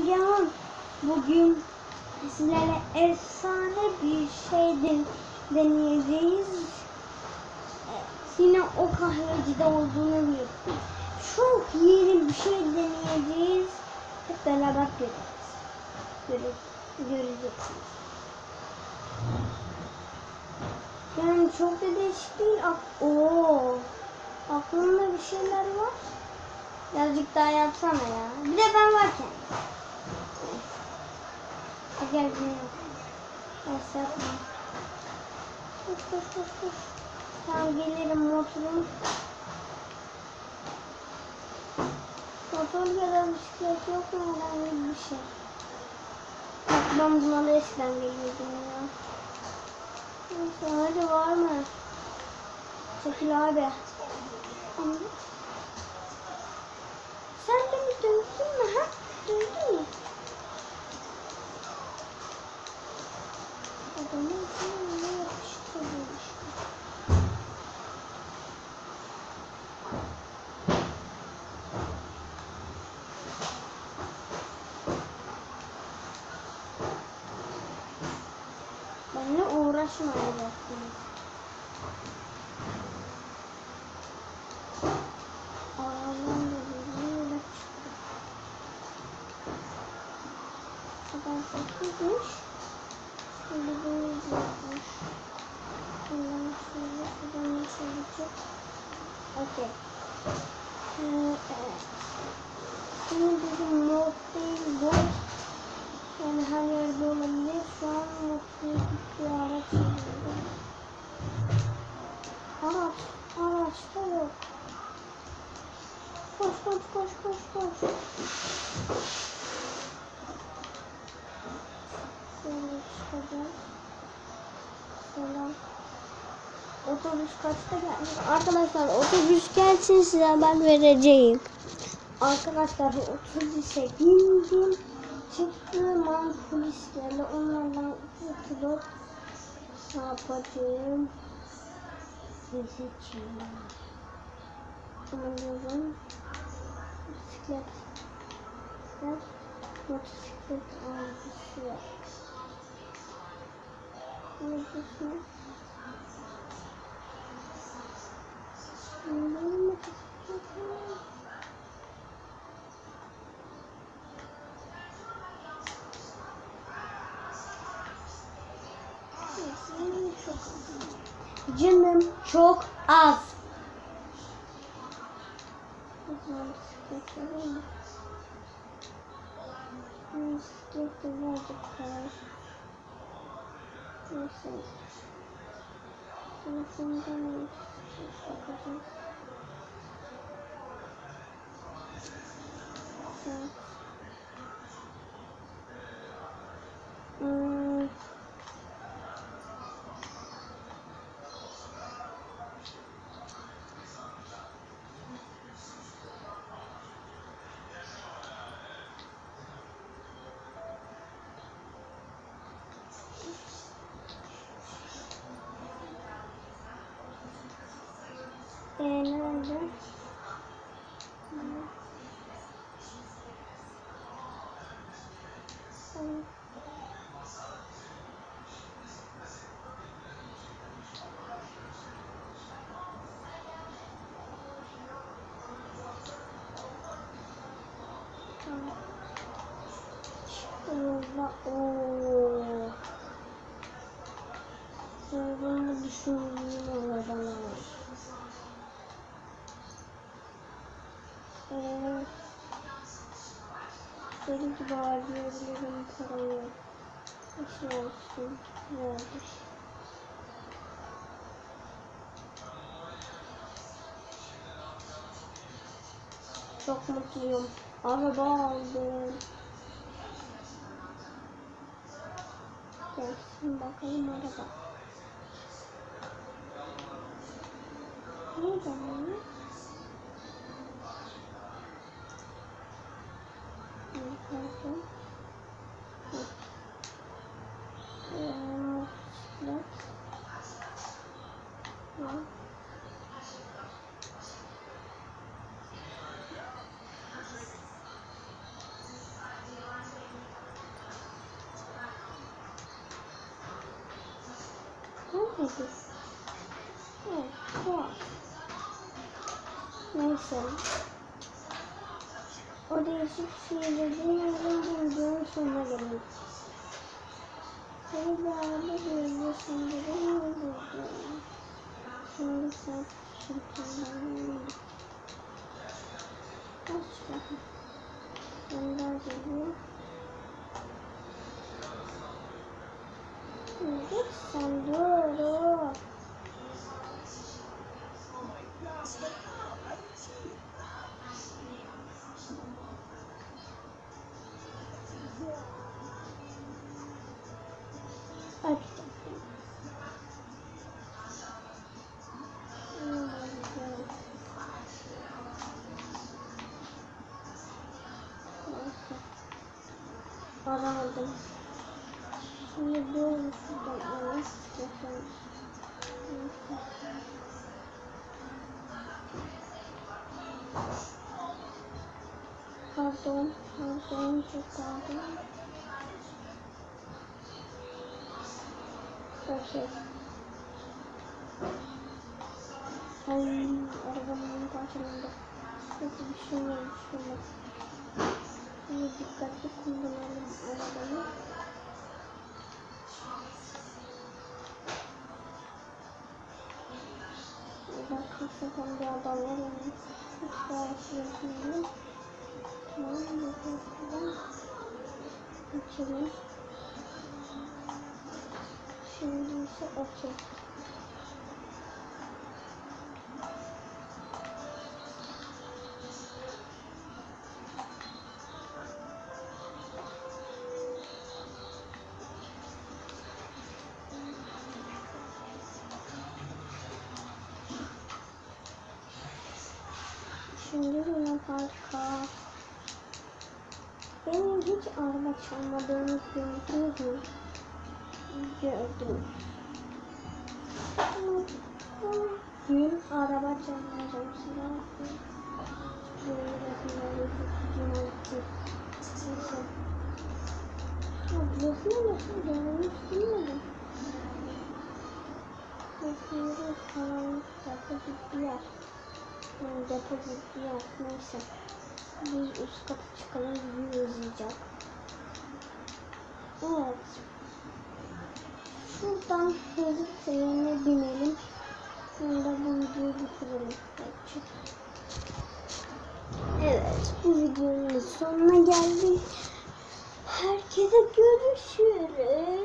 Egehan bugün sizlere efsane bir şey den- deneyeceğiz. Evet, Yine o kahvecide olduğunu biliyorum. Çok yeni bir şey deneyeceğiz. Hep beraber göreceğiz. Göre göreceksiniz. Yani çok da değişik değil. Oo. Aklımda bir şeyler var. Birazcık daha yapsana ya. Bir de ben varken. Hadi Gel bir Neyse yapma. Tamam gelirim motorum. Motor ya da bisiklet yok mu herhangi bir şey? Bak ben buna da eskiden geliyordum ya. Neyse hadi var mı? Çekil abi. Anladın? Uğraşmayacaksınız. Aradan da böyle çıktı. Şuradan sekizmiş. Şimdi böyle yapmış. Ondan sonra şuradan nasıl olacak? Okey. Ee, evet. Şimdi bizim mod değil bu. Çıkacağız. Selam. Otobüs kaçta geldi? Arkadaşlar otobüs gelsin size ben vereceğim. Arkadaşlar otobüse bindim. Çıktığım an polis geldi. Onlardan kurtulup ne yapacağım? Gezeceğim. Alıyorum. Bisiklet. Ve motosiklet arabası Canım çok az. Neyse. Telefondan bir bisiklet bakacağız. Evet. Deli gibi harcayabilirim parayı. Nasıl olsun? Nedir? Çok mutluyum. Araba aldım. Gelsin bakalım araba. Ne zaman? Neyse. Evet, tuhaf. Neyse. O değişik şeylerin yazın videonun sonuna gelelim. Seni beraber görüyorsun dedim öldürdüm. Şimdi sen şirketten Kaç dakika? Gönder geliyor. Dur sen dur dur. Aç. Para aldım. Pardon, pardon, çok pardon. Okey. Ay, arabanın parçalandı. Nasıl bir şey olmuş şöyle. Şimdi dikkatli kullanalım arabayı. Bakın sakın bir adam verelim. Hiç daha yapıyorum. Tamam, bakalım. Şimdi ise okey. Şimdi parka. Benim hiç araba çalmadığımı gördünüz mü? Gördüm. Bugün araba çalmayacağım. Ablasına nasıl gelmiş bilmiyorum. Resimleri falan depo bir yer. Yani depo bir yer. Neyse. Biz üst kata çıkalım. Bizi izleyecek. Evet. Şuradan hızlı trenine binelim. Sonra bu videoyu bitirelim. Evet, bu videonun sonuna geldik. Herkese görüşürüz.